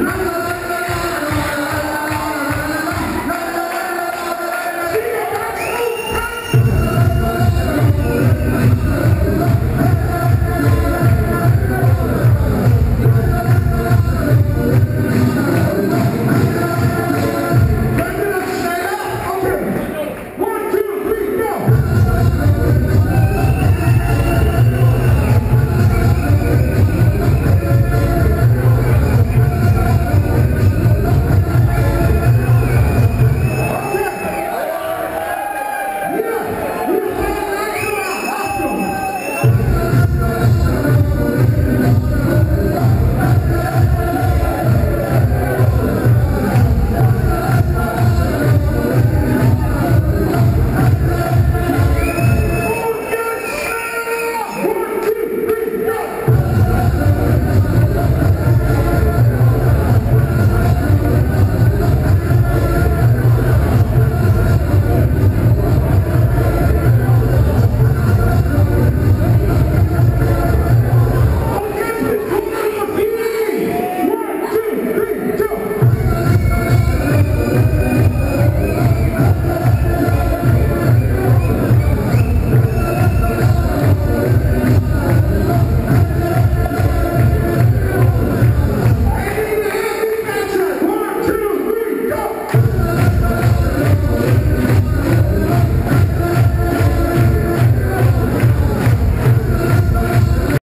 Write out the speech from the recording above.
Bravo!